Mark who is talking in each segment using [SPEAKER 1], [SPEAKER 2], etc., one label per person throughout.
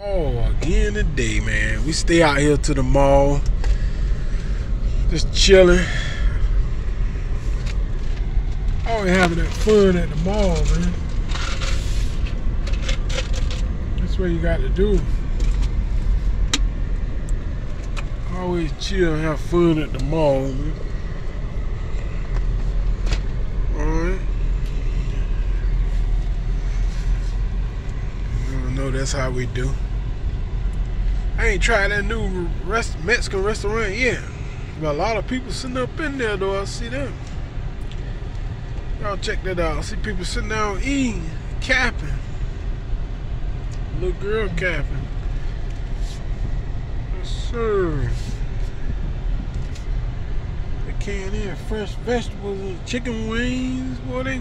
[SPEAKER 1] Oh, again today, man. We stay out here to the mall. Just chilling. Always having that fun at the mall, man. That's what you got to do. Always chill have fun at the mall, man. Alright. I know that's how we do. I ain't tried that new rest, Mexican restaurant yet. But a lot of people sitting up in there though. I see them. Y'all check that out. I see people sitting down eating, capping. Little girl capping. Yes, sir. They can't in fresh vegetables and chicken wings. Boy, they,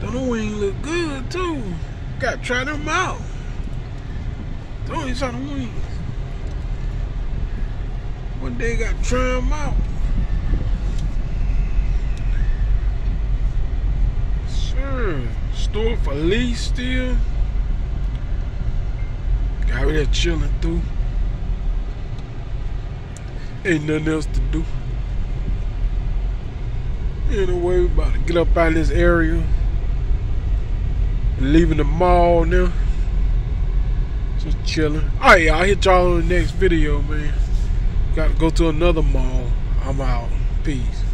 [SPEAKER 1] don't wings look good too. Got to try them out. Don't eat some wings. One day got to try them out. Sure. Store for lease still. Got me there chilling through. Ain't nothing else to do. Anyway, we about to get up out of this area. Leaving the mall now. Just chilling. Alright, y'all. I'll hit y'all on the next video, man. Got to go to another mall. I'm out. Peace.